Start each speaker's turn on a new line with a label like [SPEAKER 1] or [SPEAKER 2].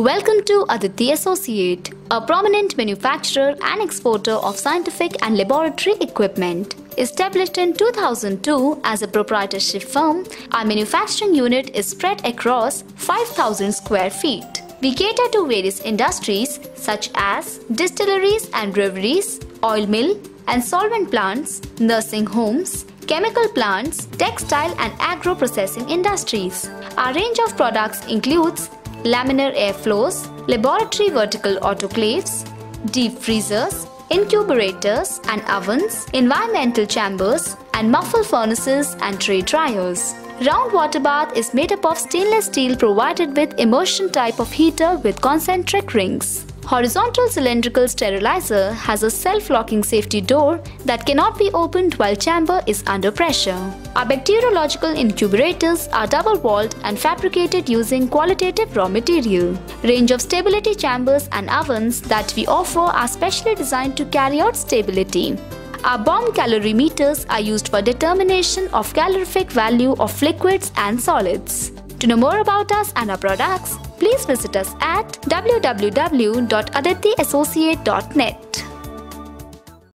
[SPEAKER 1] Welcome to Aditi Associate, a prominent manufacturer and exporter of scientific and laboratory equipment. Established in 2002 as a proprietorship firm, our manufacturing unit is spread across 5,000 square feet. We cater to various industries such as distilleries and breweries, oil mill and solvent plants, nursing homes, chemical plants, textile and agro processing industries. Our range of products includes laminar air flows, laboratory vertical autoclaves, deep freezers, incubators and ovens, environmental chambers, and muffle furnaces and tray dryers. Round water bath is made up of stainless steel provided with immersion type of heater with concentric rings. Horizontal cylindrical sterilizer has a self-locking safety door that cannot be opened while chamber is under pressure. Our bacteriological incubators are double-walled and fabricated using qualitative raw material. Range of stability chambers and ovens that we offer are specially designed to carry out stability. Our bomb calorimeters are used for determination of calorific value of liquids and solids. To know more about us and our products, please visit us at www.aditiassociate.net.